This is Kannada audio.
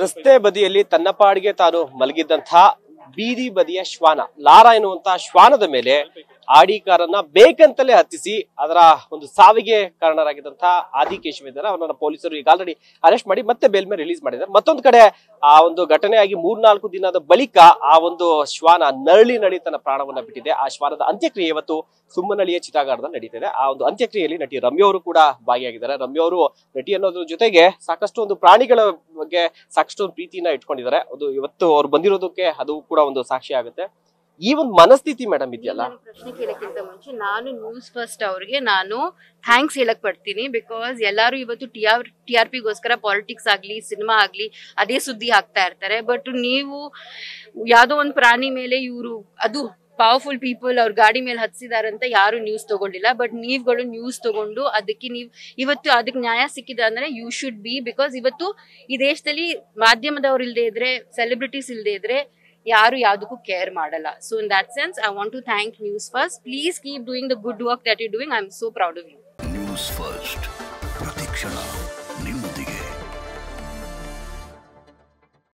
ರಸ್ತೆ ಬದಿಯಲ್ಲಿ ತನ್ನ ಪಾಡಿಗೆ ತಾನು ಮಲಗಿದ್ದಂತಹ ಬೀದಿ ಬದಿಯ ಶ್ವಾನ ಲಾರಾ ಎನ್ನುವಂತಹ ಶ್ವಾನದ ಮೇಲೆ ಆಡಿ ಕಾರನ್ನ ಬೇಕಂತಲೇ ಹತ್ತಿಸಿ ಅದರ ಒಂದು ಸಾವಿಗೆ ಕಾರಣರಾಗಿದ್ದಂತಹ ಆದಿಕೇಶವ್ ಇದ್ದಾರೆ. ಅವನನ್ನ ಪೊಲೀಸರು ಈಗ ಆಲ್ರೆಡಿ ಅರೆಸ್ಟ್ ಮಾಡಿ ಮತ್ತೆ ಬೇಲ್ ರಿಲೀಸ್ ಮಾಡಿದ್ದಾರೆ. ಮತ್ತೊಂದು ಕಡೆ ಆ ಒಂದು ಘಟನೆಯಾಗಿ ಮೂರ್ನಾಲ್ಕು ದಿನದ ಬಳಿಕ ಆ ಒಂದು ಶ್ವಾನ ನರಳಿ ನಡಿ ತನ್ನ ಪ್ರಾಣವನ್ನ ಬಿಟ್ಟಿದೆ. ಆ ಶ್ವಾನದ ಅಂತ್ಯಕ್ರಿಯೆ ಇವತ್ತು ಸುಮ್ಮನಳಿಯ ಚಿತಾಗಾರದಲ್ಲಿ ನಡೀತಿದೆ. ಆ ಒಂದು ಅಂತ್ಯಕ್ರಿಯೆಯಲ್ಲಿ ನಟಿ ರಮ್ಯ ಅವರು ಕೂಡ ಭಾಗಿಯಾಗಿದ್ದಾರೆ. ರಮ್ಯ ಅವರು ನಟಿ ಅನ್ನೋದ್ರ ಜೊತೆಗೆ ಸಾಕಷ್ಟು ಒಂದು ಪ್ರಾಣಿಗಳ ಬಗ್ಗೆ ಸಾಕಷ್ಟು ಪ್ರೀತಿನ ಇಟ್ಕೊಂಡಿದ್ದಾರೆ. ಅದು ಇವತ್ತು ಅವ್ರು ಬಂದಿರೋದಕ್ಕೆ ಅದು ಕೂಡ ಒಂದು ಸಾಕ್ಷಿ ಆಗುತ್ತೆ. ಈ ಒಂದು ಮನಸ್ಥಿತಿ ಮೇಡಮ್ ಇದೆಯಲ್ಲ? ಪ್ರಶ್ನೆ ಕೇಳಕ್ಕಿಂತ ಮುಂಚೆ ನಾನು ನ್ಯೂಸ್ ಫಸ್ಟ್ ಅವ್ರಿಗೆ ನಾನು ಥ್ಯಾಂಕ್ಸ್ ಹೇಳಕ್ ಪಡ್ತೀನಿ ಬಿಕಾಸ್ ಎಲ್ಲರೂ ಇವತ್ತು ಟಿ ಆರ್ ಟಿ ಆರ್ ಪಿಗೋಸ್ಕರ ಪಾಲಿಟಿಕ್ಸ್ ಆಗ್ಲಿ ಸಿನಿಮಾ ಆಗ್ಲಿ ಅದೇ ಸುದ್ದಿ ಹಾಕ್ತಾ ಇರ್ತಾರೆ. ಬಟ್ ನೀವು ಯಾವ್ದೋ ಒಂದು ಪ್ರಾಣಿ ಮೇಲೆ ಇವರು, ಅದು ಪವರ್ಫುಲ್ ಪೀಪಲ್ ಅವ್ರ ಗಾಡಿ ಮೇಲೆ ಹತ್ಸಿದಾರಂತ ಯಾರು ನ್ಯೂಸ್ ತಗೊಂಡಿಲ್ಲ. ಬಟ್ ನೀವುಗಳು ನ್ಯೂಸ್ ತಗೊಂಡು ಅದಕ್ಕೆ ನೀವು, ಇವತ್ತು ಅದಕ್ಕೆ ನ್ಯಾಯ ಸಿಕ್ಕಿದೆ ಅಂದ್ರೆ ಯು ಶುಡ್ ಬಿ ಬಿಕಾಸ್ ಇವತ್ತು ಈ ದೇಶದಲ್ಲಿ ಮಾಧ್ಯಮದವ್ರು ಇಲ್ಲದೆ ಇದ್ರೆ ಸೆಲೆಬ್ರಿಟೀಸ್ ಇಲ್ಲದೆ ಇದ್ರೆ ಯಾರು ಯಾವ್ದಕ್ಕೂ ಕೇರ್ ಮಾಡಲ್ಲ. So in that sense I want to thank News First please keep doing the good work that you doing I am so proud of you News First ಪ್ರತಿಕ್ಷಣ ನಿಮ್ಮೊಂದಿಗೆ.